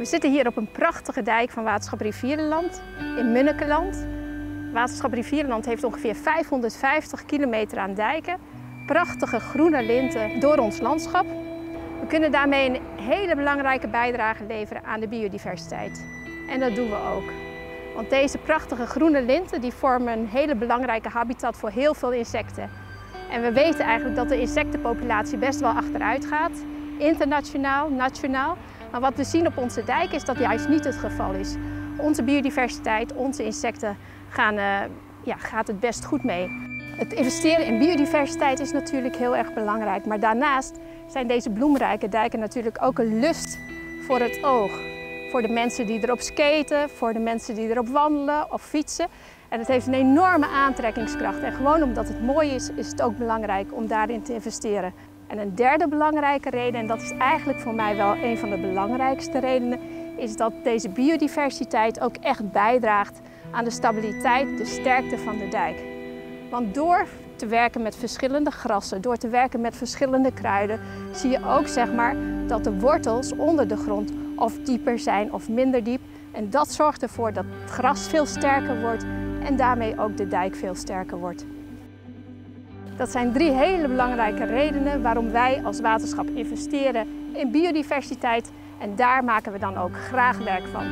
zitten hier op een prachtige dijk van Waterschap Rivierenland in Munnekeland. Waterschap Rivierenland heeft ongeveer 550 kilometer aan dijken. Prachtige groene linten door ons landschap. We kunnen daarmee een hele belangrijke bijdrage leveren aan de biodiversiteit. En dat doen we ook. Want deze prachtige groene linten die vormen een hele belangrijke habitat voor heel veel insecten. En we weten eigenlijk dat de insectenpopulatie best wel achteruit gaat. Internationaal, nationaal. Maar wat we zien op onze dijk is dat juist niet het geval is. Onze biodiversiteit, onze insecten gaan, uh, ja, gaat het best goed mee. Het investeren in biodiversiteit is natuurlijk heel erg belangrijk. Maar daarnaast zijn deze bloemrijke dijken natuurlijk ook een lust voor het oog. Voor de mensen die erop skaten, voor de mensen die erop wandelen of fietsen. En het heeft een enorme aantrekkingskracht. En gewoon omdat het mooi is, is het ook belangrijk om daarin te investeren. En een derde belangrijke reden, en dat is eigenlijk voor mij wel een van de belangrijkste redenen, is dat deze biodiversiteit ook echt bijdraagt aan de stabiliteit, de sterkte van de dijk. Want door te werken met verschillende grassen, door te werken met verschillende kruiden, zie je ook zeg maar, dat de wortels onder de grond of dieper zijn of minder diep. En dat zorgt ervoor dat het gras veel sterker wordt en daarmee ook de dijk veel sterker wordt. Dat zijn drie hele belangrijke redenen waarom wij als waterschap investeren in biodiversiteit en daar maken we dan ook graag werk van.